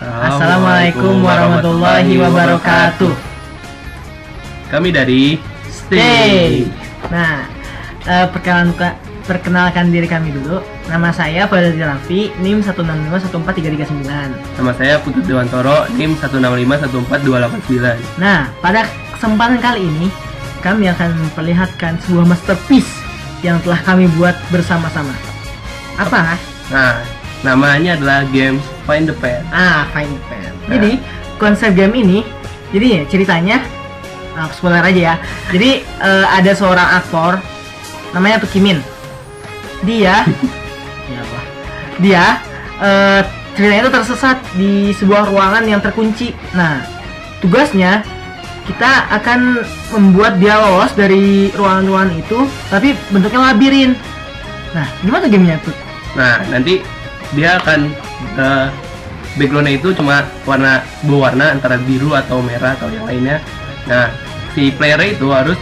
Assalamualaikum warahmatullahi wabarakatuh. Kami dari Stay. Nah, eh, perkenalkan perkenalkan diri kami dulu. Nama saya Fadil Raffi, NIM 1651439. Sama saya Putut Dewantoro, NIM 1651429. Nah, pada kesempatan kali ini kami akan memperlihatkan sebuah masterpiece yang telah kami buat bersama-sama. Apa? Nah, namanya adalah game Find the Pet. Ah, Find the Pen. Nah. Jadi konsep game ini, jadi ceritanya, aku spoiler aja ya. Jadi eh, ada seorang aktor, namanya Pekimin. Dia, dia eh, ceritanya itu tersesat di sebuah ruangan yang terkunci. Nah, tugasnya kita akan membuat dia lolos dari ruangan-ruangan itu, tapi bentuknya labirin. Nah, gimana gamenya tuh? Nah, nanti dia akan eh, backgroundnya itu cuma warna dua warna antara biru atau merah atau yang lainnya. Nah, si player itu harus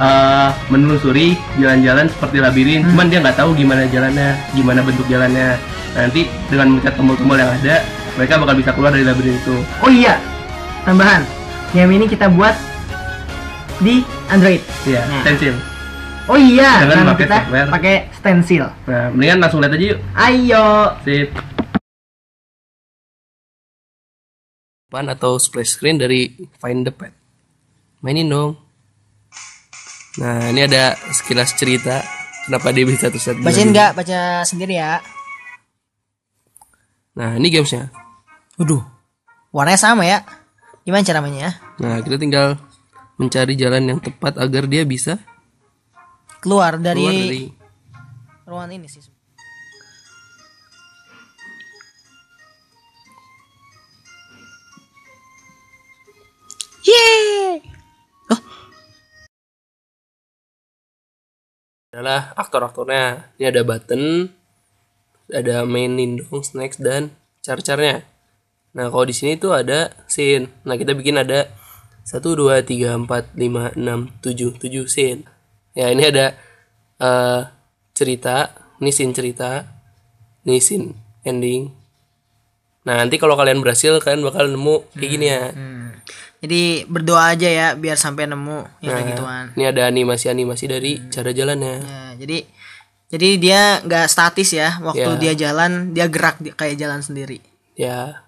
eh, menelusuri jalan-jalan seperti labirin. Hmm. Cuman dia nggak tahu gimana jalannya, gimana bentuk jalannya. Nanti dengan mencet tombol-tombol yang ada, mereka bakal bisa keluar dari labirin itu. Oh iya, tambahan. Game ini kita buat di Android. Iya, Nah. stencil. Oh iya, Jangan pakai kita software. pakai stencil. Nah, mendingan langsung lihat aja yuk. Ayo. Sip. depan atau splash screen dari Find the Pet. Mainin dong. Nah, ini ada sekilas cerita kenapa dia bisa terus Bacain nggak? Baca sendiri ya. Nah, ini gamesnya. Waduh. Warnanya sama ya. Gimana cara mainnya? Nah, kita tinggal mencari jalan yang tepat agar dia bisa Keluar dari, keluar dari ruangan ini sih. Yeay. adalah aktor-aktornya. Ini ada button, ada mainin dong, snacks dan car-carnya. Nah, kalau di sini tuh ada scene. Nah, kita bikin ada 1 2 3 4 5 6 7 7 scene. Ya, ini ada eh, cerita, ini scene cerita, ini scene ending. Nah, nanti kalau kalian berhasil kalian bakal nemu kayak gini ya. Jadi berdoa aja ya biar sampai nemu yang Nah, gituan. ini ada animasi-animasi dari cara jalannya. Nah, jadi jadi dia nggak statis ya. Waktu Ya. dia jalan dia gerak kayak jalan sendiri. Ya,